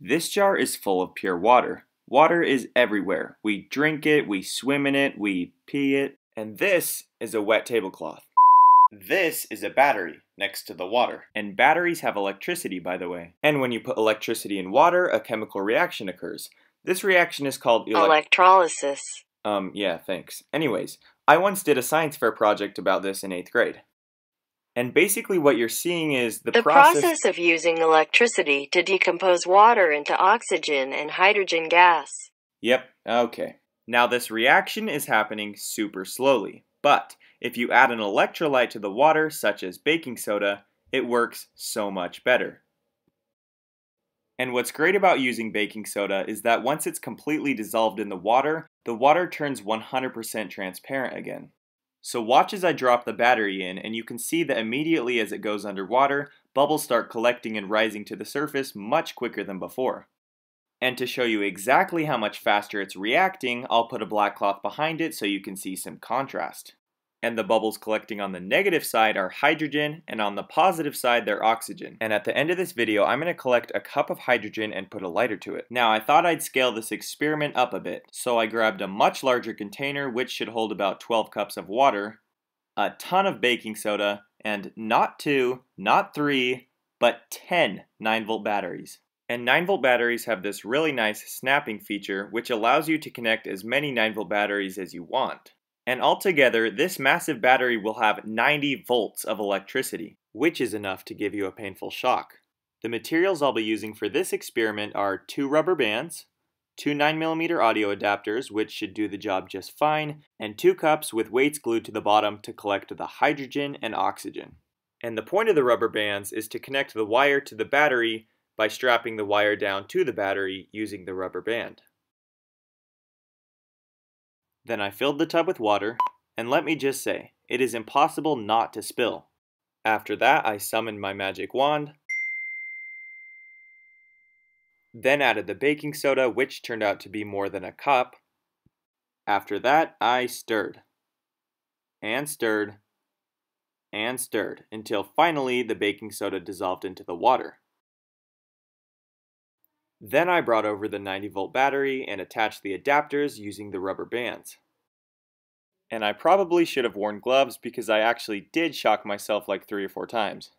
This jar is full of pure water. Water is everywhere. We drink it, we swim in it, we pee it. And this is a wet tablecloth. This is a battery next to the water. And batteries have electricity, by the way. And when you put electricity in water, a chemical reaction occurs. This reaction is called elec- Electrolysis. Um, yeah, thanks. Anyways, I once did a science fair project about this in 8th grade. And basically what you're seeing is the, The process of using electricity to decompose water into oxygen and hydrogen gas. Yep, okay. Now this reaction is happening super slowly, but if you add an electrolyte to the water, such as baking soda, it works so much better. And what's great about using baking soda is that once it's completely dissolved in the water, the water turns 100% transparent again. So watch as I drop the battery in and you can see that immediately as it goes underwater, bubbles start collecting and rising to the surface much quicker than before. And to show you exactly how much faster it's reacting, I'll put a black cloth behind it so you can see some contrast. And the bubbles collecting on the negative side are hydrogen, and on the positive side they're oxygen. And at the end of this video, I'm going to collect a cup of hydrogen and put a lighter to it. Now, I thought I'd scale this experiment up a bit, so I grabbed a much larger container which should hold about 12 cups of water, a ton of baking soda, and not two, not three, but 10 9 volt batteries. And 9 volt batteries have this really nice snapping feature which allows you to connect as many 9 volt batteries as you want. And altogether, this massive battery will have 90 volts of electricity, which is enough to give you a painful shock. The materials I'll be using for this experiment are two rubber bands, two 9mm audio adapters, which should do the job just fine, and two cups with weights glued to the bottom to collect the hydrogen and oxygen. And the point of the rubber bands is to connect the wire to the battery by strapping the wire down to the battery using the rubber band. Then I filled the tub with water, and let me just say, it is impossible not to spill. After that, I summoned my magic wand, then added the baking soda, which turned out to be more than a cup. After that, I stirred, and stirred, and stirred, until finally the baking soda dissolved into the water. Then I brought over the 90 volt battery and attached the adapters using the rubber bands. And I probably should have worn gloves because I actually did shock myself like three or four times.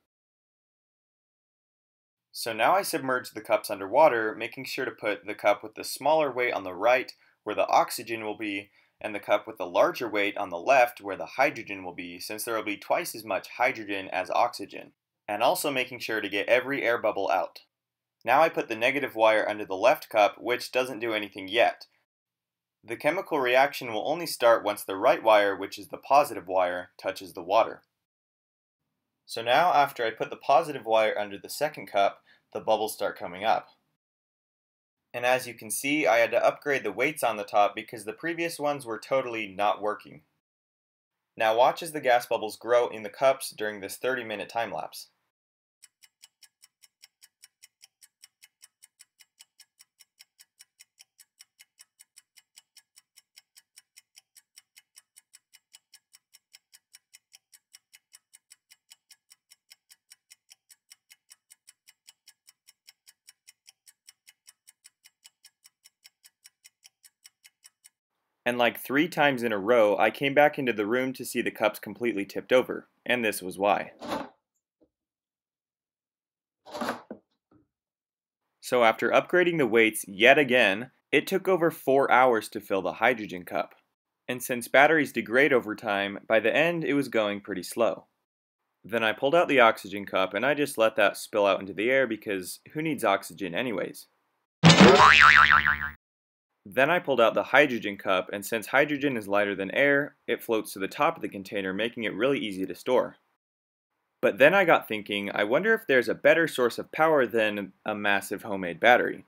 So now I submerge the cups underwater, making sure to put the cup with the smaller weight on the right where the oxygen will be, and the cup with the larger weight on the left where the hydrogen will be, since there will be twice as much hydrogen as oxygen. And also making sure to get every air bubble out. Now I put the negative wire under the left cup, which doesn't do anything yet. The chemical reaction will only start once the right wire, which is the positive wire, touches the water. So now after I put the positive wire under the second cup, the bubbles start coming up. And as you can see, I had to upgrade the weights on the top because the previous ones were totally not working. Now watch as the gas bubbles grow in the cups during this 30 minute time lapse. And like three times in a row, I came back into the room to see the cups completely tipped over, and this was why. So after upgrading the weights yet again, it took over 4 hours to fill the hydrogen cup. And since batteries degrade over time, by the end it was going pretty slow. Then I pulled out the oxygen cup and I just let that spill out into the air because who needs oxygen anyways? Then I pulled out the hydrogen cup, and since hydrogen is lighter than air, it floats to the top of the container, making it really easy to store. But then I got thinking, I wonder if there's a better source of power than a massive homemade battery.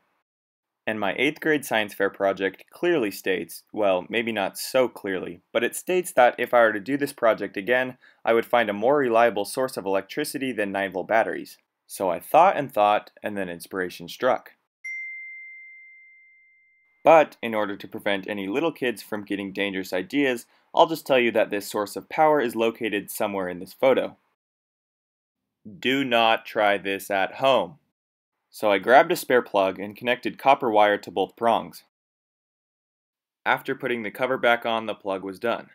And my 8th grade science fair project clearly states, well, maybe not so clearly, but it states that if I were to do this project again, I would find a more reliable source of electricity than 9 volt batteries. So I thought and thought, and then inspiration struck. But in order to prevent any little kids from getting dangerous ideas, I'll just tell you that this source of power is located somewhere in this photo. Do not try this at home. So I grabbed a spare plug and connected copper wire to both prongs. After putting the cover back on, the plug was done.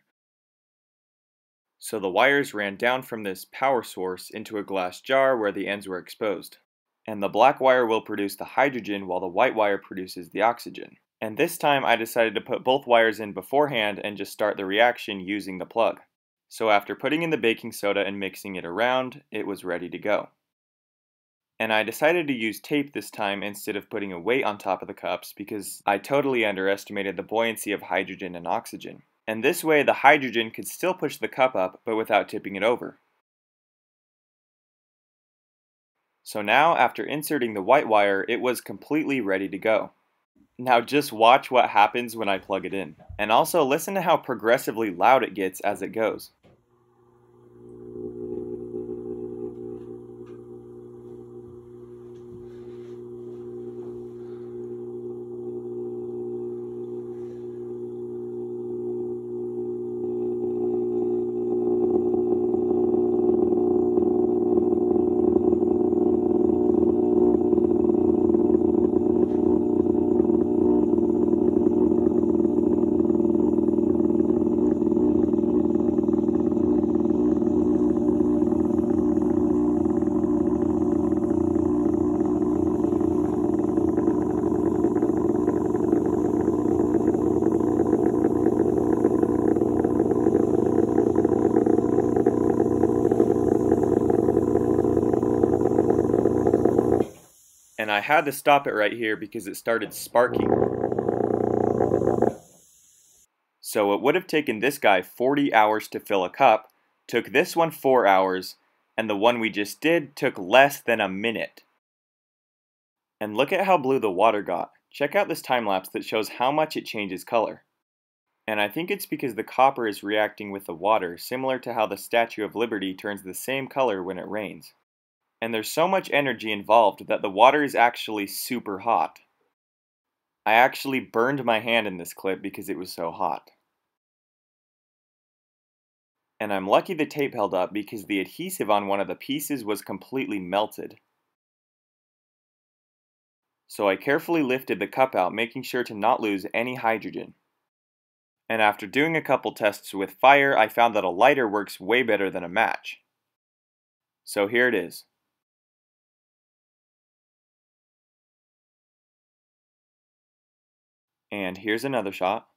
So the wires ran down from this power source into a glass jar where the ends were exposed. And the black wire will produce the hydrogen while the white wire produces the oxygen. And this time I decided to put both wires in beforehand and just start the reaction using the plug. So after putting in the baking soda and mixing it around, it was ready to go. And I decided to use tape this time instead of putting a weight on top of the cups because I totally underestimated the buoyancy of hydrogen and oxygen and this way the hydrogen could still push the cup up but without tipping it over. So now, after inserting the white wire, it was completely ready to go. Now just watch what happens when I plug it in, and also listen to how progressively loud it gets as it goes. And I had to stop it right here because it started sparking. So it would have taken this guy 40 hours to fill a cup, took this one 4 hours, and the one we just did took less than a minute. And look at how blue the water got. Check out this time lapse that shows how much it changes color. And I think it's because the copper is reacting with the water, similar to how the Statue of Liberty turns the same color when it rains and there's so much energy involved that the water is actually super hot. I actually burned my hand in this clip because it was so hot. And I'm lucky the tape held up because the adhesive on one of the pieces was completely melted. So I carefully lifted the cup out, making sure to not lose any hydrogen. And after doing a couple tests with fire, I found that a lighter works way better than a match. So here it is. And here's another shot.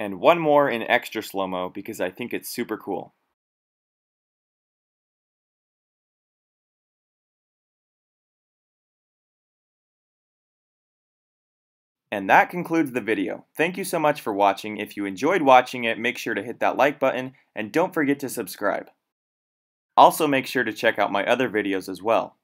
And one more in extra slow-mo because I think it's super cool. And that concludes the video. Thank you so much for watching. If you enjoyed watching it, make sure to hit that like button and don't forget to subscribe. Also make sure to check out my other videos as well.